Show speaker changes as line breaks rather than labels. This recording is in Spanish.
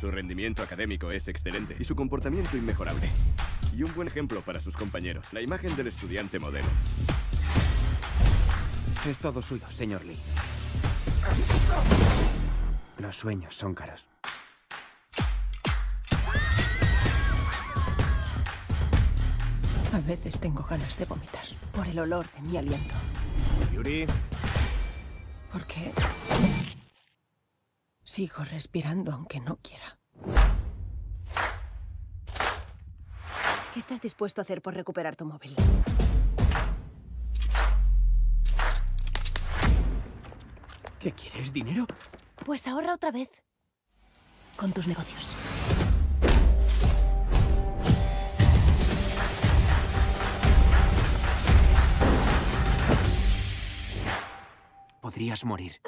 Su rendimiento académico es excelente y su comportamiento inmejorable. Y un buen ejemplo para sus compañeros, la imagen del estudiante modelo.
Es todo suyo, señor Lee. Los sueños son caros.
A veces tengo ganas de vomitar por el olor de mi aliento.
Yuri,
Porque sigo respirando aunque no quiera.
¿Qué estás dispuesto a hacer por recuperar tu móvil?
¿qué quieres? ¿Dinero?
Pues ahorra otra vez. Con tus negocios.
Podrías morir.